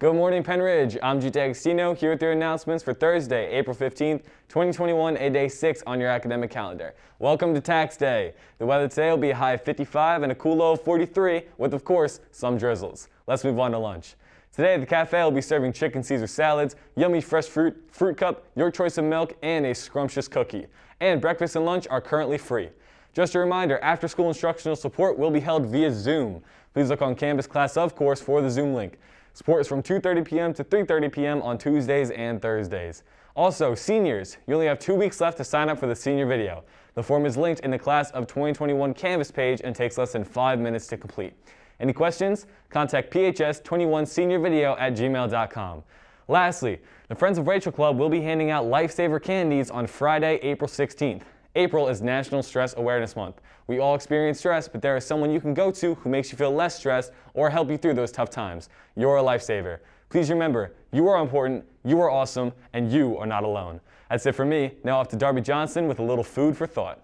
Good morning, Pennridge. I'm Jude D'Agostino here with your announcements for Thursday, April 15th, 2021, a day 6 on your academic calendar. Welcome to Tax Day. The weather today will be a high of 55 and a cool low of 43, with, of course, some drizzles. Let's move on to lunch. Today, the cafe will be serving chicken Caesar salads, yummy fresh fruit, fruit cup, your choice of milk, and a scrumptious cookie. And breakfast and lunch are currently free. Just a reminder, after-school instructional support will be held via Zoom. Please look on Canvas Class of course for the Zoom link. Support is from 2.30 p.m. to 3.30 p.m. on Tuesdays and Thursdays. Also, seniors, you only have two weeks left to sign up for the senior video. The form is linked in the Class of 2021 Canvas page and takes less than five minutes to complete. Any questions? Contact phs21seniorvideo at gmail.com. Lastly, the Friends of Rachel Club will be handing out Lifesaver candies on Friday, April 16th. April is National Stress Awareness Month. We all experience stress, but there is someone you can go to who makes you feel less stressed or help you through those tough times. You're a lifesaver. Please remember, you are important, you are awesome, and you are not alone. That's it for me. Now off to Darby Johnson with a little food for thought.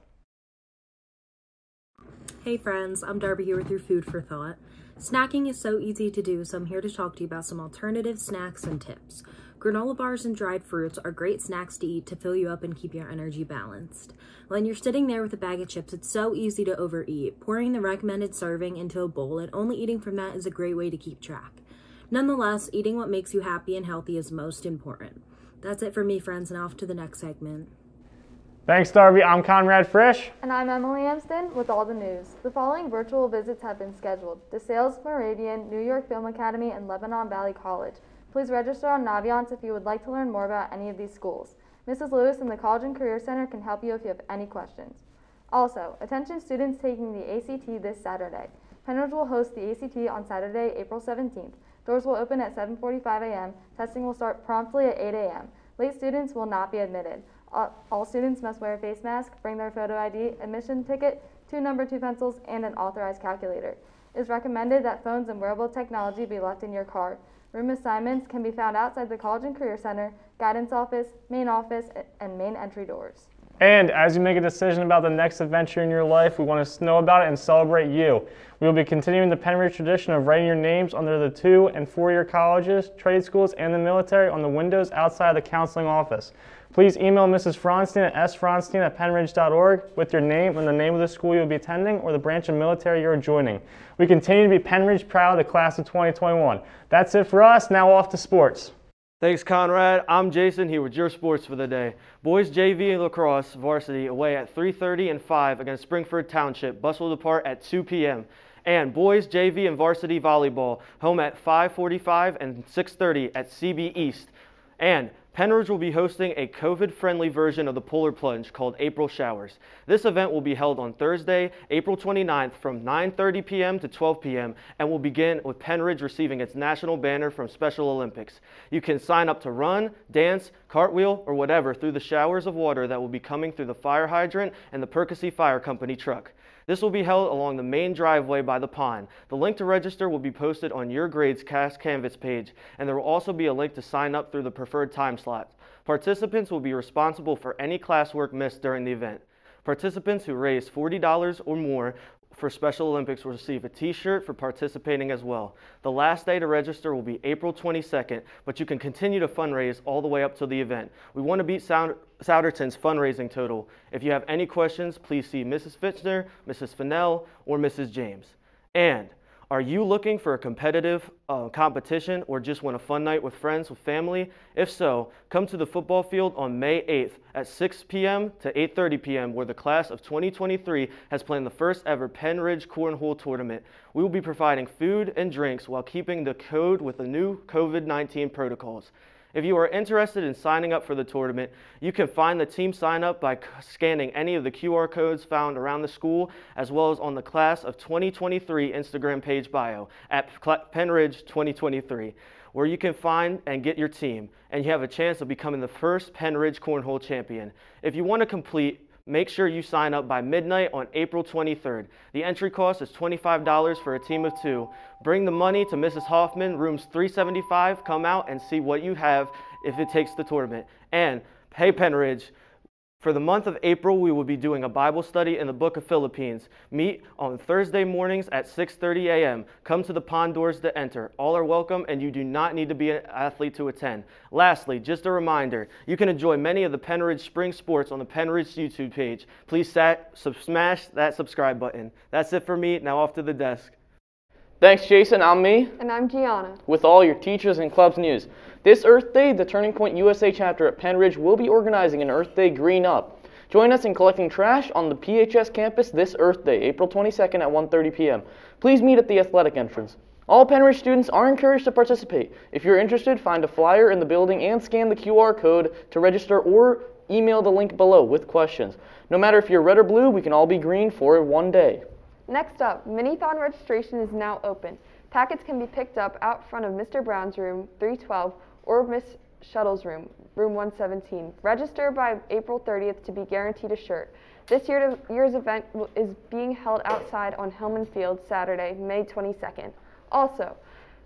Hey friends, I'm Darby here with your food for thought. Snacking is so easy to do, so I'm here to talk to you about some alternative snacks and tips. Granola bars and dried fruits are great snacks to eat to fill you up and keep your energy balanced. When you're sitting there with a bag of chips, it's so easy to overeat. Pouring the recommended serving into a bowl and only eating from that is a great way to keep track. Nonetheless, eating what makes you happy and healthy is most important. That's it for me, friends, and off to the next segment. Thanks, Darby. I'm Conrad Frisch. And I'm Emily Amsden with all the news. The following virtual visits have been scheduled. DeSales Moravian, New York Film Academy, and Lebanon Valley College. Please register on Naviance if you would like to learn more about any of these schools. Mrs. Lewis and the College and Career Center can help you if you have any questions. Also, attention students taking the ACT this Saturday. Pennridge will host the ACT on Saturday, April 17th. Doors will open at 7.45 a.m. Testing will start promptly at 8 a.m. Late students will not be admitted. All students must wear a face mask, bring their photo ID, admission ticket, two number two pencils, and an authorized calculator. It is recommended that phones and wearable technology be left in your car. Room assignments can be found outside the College and Career Center, guidance office, main office, and main entry doors. And as you make a decision about the next adventure in your life, we want to know about it and celebrate you. We will be continuing the Pennridge tradition of writing your names under the two and four year colleges, trade schools, and the military on the windows outside the counseling office. Please email Mrs. Fronstein at sfronstein at pennridge.org with your name and the name of the school you'll be attending or the branch of military you're joining. We continue to be Pennridge proud the class of 2021. That's it for us. Now off to sports. Thanks, Conrad. I'm Jayson here with your sports for the day. Boys JV lacrosse varsity away at 3:30 and 5 against Springford Township. Bus will depart at 2 p.m. And boys JV and varsity volleyball home at 5:45 and 6:30 at CB East. And Pennridge will be hosting a COVID-friendly version of the Polar Plunge called April Showers. This event will be held on Thursday, April 29th from 9.30 p.m. to 12 p.m. and will begin with Pennridge receiving its national banner from Special Olympics. You can sign up to run, dance, cartwheel, or whatever through the showers of water that will be coming through the fire hydrant and the Percy Fire Company truck. This will be held along the main driveway by the pond. The link to register will be posted on your grade's Cast Canvas page, and there will also be a link to sign up through the preferred time slot. Participants will be responsible for any classwork missed during the event. Participants who raise $40 or more for Special Olympics will receive a t-shirt for participating as well. The last day to register will be April 22nd, but you can continue to fundraise all the way up to the event. We want to beat Sound Souderton's fundraising total. If you have any questions, please see Mrs. Fitchner, Mrs. Fennell, or Mrs. James. And are you looking for a competitive uh, competition or just want a fun night with friends, with family? If so, come to the football field on May 8th at 6 p.m. to 8.30 p.m. where the class of 2023 has planned the first ever Pennridge Cornhole Tournament. We will be providing food and drinks while keeping the code with the new COVID-19 protocols. If you are interested in signing up for the tournament, you can find the team sign up by scanning any of the QR codes found around the school, as well as on the Class of 2023 Instagram page bio at Pennridge 2023, where you can find and get your team, and you have a chance of becoming the first Pennridge Cornhole champion. If you want to complete Make sure you sign up by midnight on April 23rd. The entry cost is $25 for a team of two. Bring the money to Mrs. Hoffman, rooms 375. Come out and see what you have if it takes the tournament. And hey, Pennridge, For the month of April, we will be doing a Bible study in the book of Philippians. Meet on Thursday mornings at 6:30 a.m. Come to the pond doors to enter. All are welcome and you do not need to be an athlete to attend. Lastly, just a reminder, you can enjoy many of the Pennridge spring sports on the Pennridge YouTube page. Please sat, sub, smash that subscribe button. That's it for me. Now off to the desk. Thanks, Jayson. I'm me. And I'm Gianna. With all your teachers and clubs news. This Earth Day, the Turning Point USA chapter at Pennridge will be organizing an Earth Day Green Up. Join us in collecting trash on the PHS campus this Earth Day, April 22nd at 1:30 p.m. Please meet at the athletic entrance. All Pennridge students are encouraged to participate. If you're interested, find a flyer in the building and scan the QR code to register or email the link below with questions. No matter if you're red or blue, we can all be green for one day. Next up, Minithon registration is now open. Packets can be picked up out front of Mr. Brown's room 312 or Miss Shuttle's room, room 117. Register by April 30th to be guaranteed a shirt. This year, year's event is being held outside on Hillman Field Saturday, May 22nd. Also,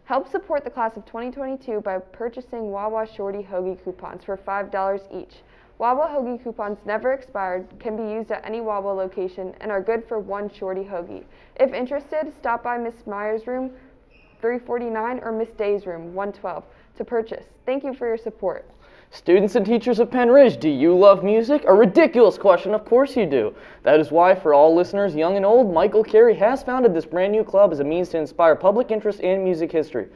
help support the class of 2022 by purchasing Wawa Shorty Hoagie coupons for $5 each. Wawa Hoagie coupons never expired, can be used at any Wawa location, and are good for one Shorty Hoagie. If interested, stop by Miss Meyer's room 349 or Miss Day's room 112 to purchase. Thank you for your support. Students and teachers of Pennridge, do you love music? A ridiculous question, of course you do. That is why, for all listeners, young and old, Michael Carey has founded this brand new club as a means to inspire public interest in music history.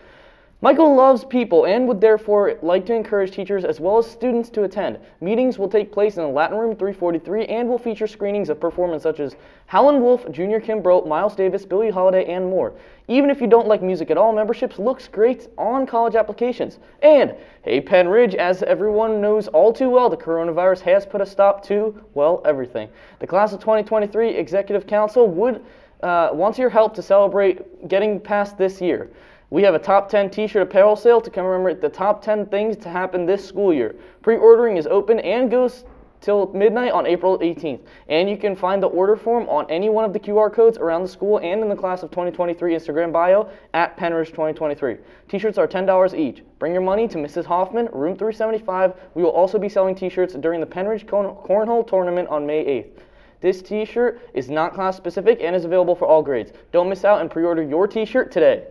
Michael loves people and would therefore like to encourage teachers as well as students to attend. Meetings will take place in the Latin Room 343 and will feature screenings of performers such as Howlin' Wolf, Junior Kim Kimbrough, Miles Davis, Billie Holiday, and more. Even if you don't like music at all, memberships looks great on college applications. And, hey Pennridge, as everyone knows all too well, the coronavirus has put a stop to, well, everything. The class of 2023 Executive Council would uh, wants your help to celebrate getting past this year. We have a top 10 t-shirt apparel sale to commemorate the top 10 things to happen this school year. Pre-ordering is open and goes till midnight on April 18th. And you can find the order form on any one of the QR codes around the school and in the class of 2023 Instagram bio at Pennridge 2023. T-shirts are $10 each. Bring your money to Mrs. Hoffman, room 375. We will also be selling t-shirts during the Pennridge Cornhole Tournament on May 8th. This t-shirt is not class specific and is available for all grades. Don't miss out and pre-order your t-shirt today.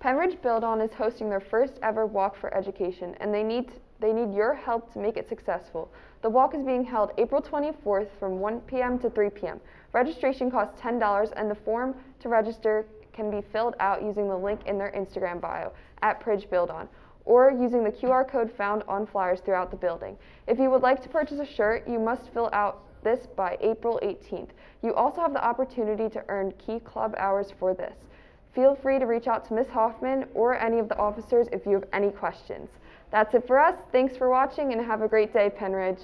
Pennridge Build On is hosting their first ever Walk for Education, and they need, they need your help to make it successful. The walk is being held April 24th from 1 p.m. to 3 p.m. Registration costs $10, and the form to register can be filled out using the link in their Instagram bio at Pridge Build On or using the QR code found on flyers throughout the building. If you would like to purchase a shirt, you must fill out this by April 18th. You also have the opportunity to earn key club hours for this. Feel free to reach out to Ms. Hoffman or any of the officers if you have any questions. That's it for us. Thanks for watching and have a great day, Pennridge.